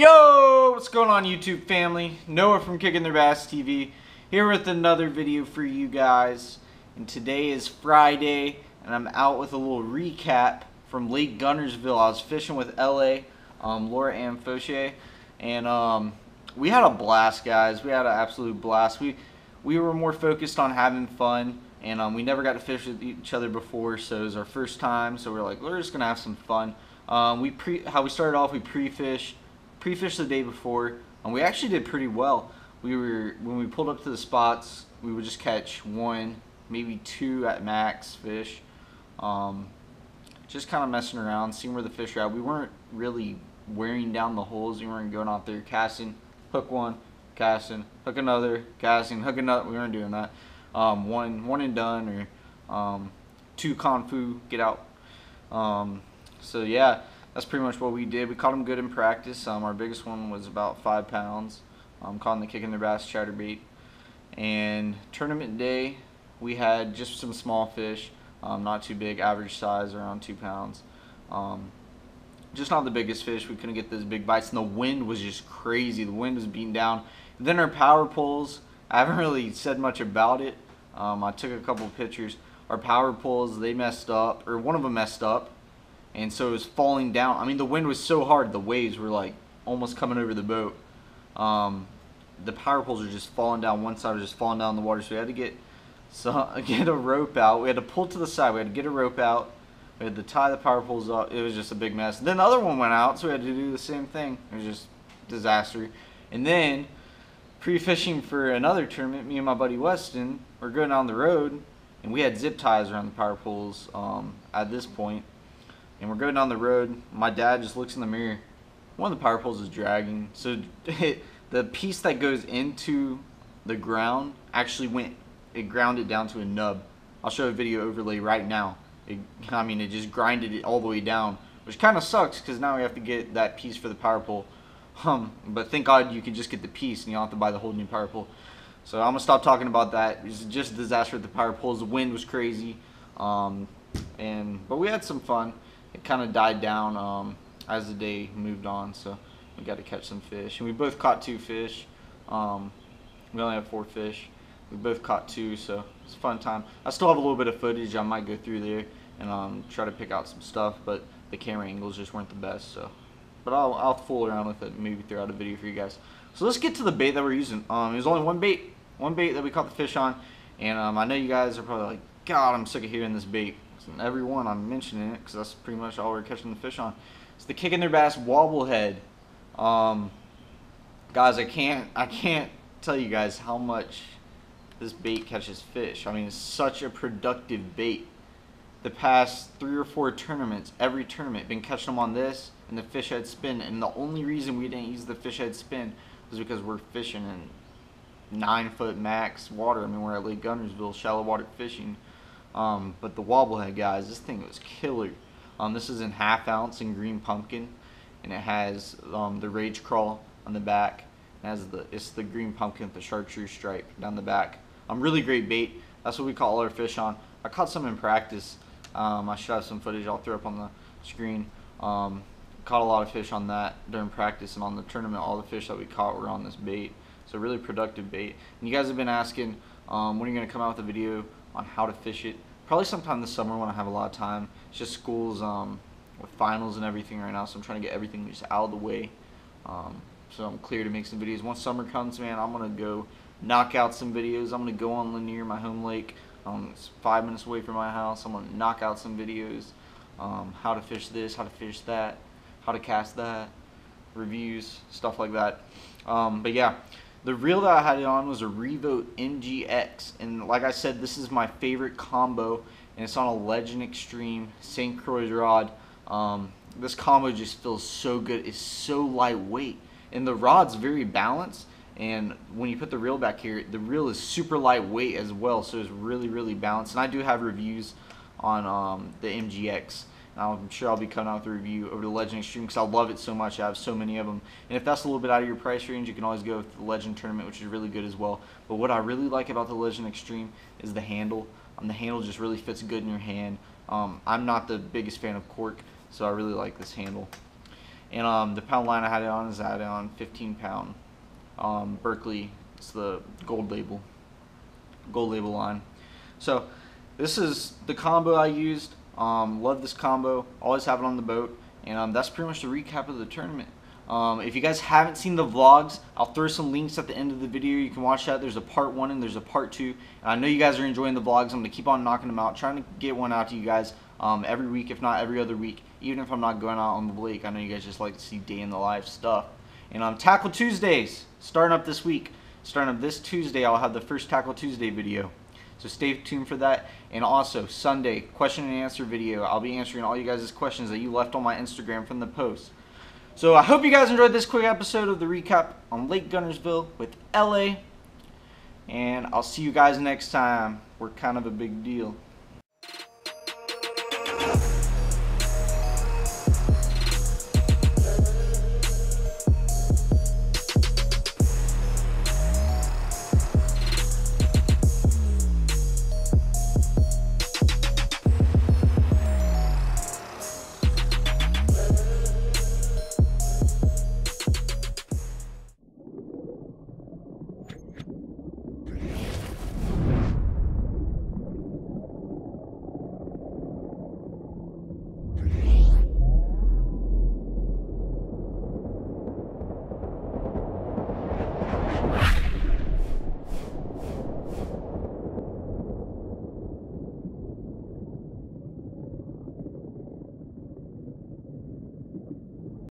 Yo, what's going on YouTube family? Noah from Kicking Their Bass TV here with another video for you guys. And today is Friday and I'm out with a little recap from Lake Guntersville. I was fishing with LA, um, Laura Ann Fauché, and um, we had a blast guys. We had an absolute blast. We, we were more focused on having fun and um, we never got to fish with each other before so it was our first time so we are like we're just gonna have some fun um, we pre how we started off we pre-fished pre-fished the day before and we actually did pretty well. We were when we pulled up to the spots we would just catch one maybe two at max fish. Um, just kind of messing around seeing where the fish are at. We weren't really wearing down the holes. We weren't going out there casting hook one casting hook another casting hook another we weren't doing that. Um, one one and done or um, two confu get out. Um, so yeah that's pretty much what we did. We caught them good in practice. Um, our biggest one was about five pounds. Um, caught the kicking their bass chatterbait and tournament day we had just some small fish um, not too big average size around two pounds. Um, just not the biggest fish. We couldn't get those big bites. And the wind was just crazy. The wind was beating down. And then our power poles I haven't really said much about it. Um, I took a couple pictures. Our power poles, they messed up, or one of them messed up, and so it was falling down. I mean, the wind was so hard, the waves were like almost coming over the boat. Um, the power poles were just falling down. One side was just falling down in the water, so we had to get so get a rope out. We had to pull to the side. We had to get a rope out. We had to tie the power poles up. It was just a big mess. Then the other one went out, so we had to do the same thing. It was just disaster. And then pre-fishing for another tournament, me and my buddy Weston were going down the road, and we had zip ties around the power poles um, at this point. And we're going down the road. My dad just looks in the mirror. One of the power poles is dragging. So it, the piece that goes into the ground actually went, it grounded down to a nub. I'll show a video overlay right now. It, I mean, it just grinded it all the way down, which kind of sucks because now we have to get that piece for the power pole um, but thank God you can just get the piece and you don't have to buy the whole new power pole. So I'm gonna stop talking about that. It's just a disaster with the power poles. The wind was crazy, um, and but we had some fun. It kind of died down um, as the day moved on. So we got to catch some fish, and we both caught two fish. Um, we only have four fish. We both caught two, so it's a fun time. I still have a little bit of footage. I might go through there and um, try to pick out some stuff, but the camera angles just weren't the best. So but I'll, I'll fool around with it maybe throw out a video for you guys. So let's get to the bait that we're using. Um, there's only one bait, one bait that we caught the fish on, and um, I know you guys are probably like, God, I'm sick of hearing this bait. So every one I'm mentioning it because that's pretty much all we're catching the fish on. It's the kicking their bass wobblehead. Um, guys, I can't, I can't tell you guys how much this bait catches fish. I mean, it's such a productive bait the past three or four tournaments, every tournament, been catching them on this and the fish head spin. And the only reason we didn't use the fish head spin was because we're fishing in nine foot max water. I mean, we're at Lake Guntersville, shallow water fishing. Um, but the wobblehead, guys, this thing was killer. Um, this is in half ounce in green pumpkin, and it has um, the Rage Craw on the back. It has the it's the green pumpkin with the chartreuse stripe down the back. Um, really great bait. That's what we call all our fish on. I caught some in practice. Um, I should have some footage I'll throw up on the screen. Um, caught a lot of fish on that during practice and on the tournament. All the fish that we caught were on this bait. So really productive bait. And you guys have been asking um, when are you going to come out with a video on how to fish it. Probably sometime this summer when I have a lot of time. It's just schools um, with finals and everything right now, so I'm trying to get everything just out of the way. Um, so I'm clear to make some videos. Once summer comes, man, I'm going to go knock out some videos. I'm going to go on Lanier, my home lake. Um, it's five minutes away from my house. I'm going to knock out some videos. Um, how to fish this, how to fish that, how to cast that, reviews, stuff like that. Um, but yeah, the reel that I had it on was a Revo MGX. And like I said, this is my favorite combo. And it's on a Legend Extreme St. Croix rod. Um, this combo just feels so good. It's so lightweight. And the rod's very balanced and when you put the reel back here the reel is super lightweight as well so it's really really balanced and I do have reviews on um, the MGX I'm sure I'll be coming out a review over the Legend Extreme because I love it so much I have so many of them and if that's a little bit out of your price range you can always go with the Legend Tournament which is really good as well but what I really like about the Legend Extreme is the handle um, the handle just really fits good in your hand um, I'm not the biggest fan of cork so I really like this handle And um, the pound line I had it on is I had it on 15 pound. Um, Berkley, it's the gold label, gold label line. So this is the combo I used. Um, love this combo. Always have it on the boat. And um, that's pretty much the recap of the tournament. Um, if you guys haven't seen the vlogs, I'll throw some links at the end of the video. You can watch that. There's a part one and there's a part two. And I know you guys are enjoying the vlogs. I'm going to keep on knocking them out, trying to get one out to you guys um, every week, if not every other week. Even if I'm not going out on the lake, I know you guys just like to see day in the life stuff. And um, Tackle Tuesdays, starting up this week. Starting up this Tuesday, I'll have the first Tackle Tuesday video. So stay tuned for that. And also, Sunday, question and answer video. I'll be answering all you guys' questions that you left on my Instagram from the post. So I hope you guys enjoyed this quick episode of the recap on Lake Guntersville with LA. And I'll see you guys next time. We're kind of a big deal.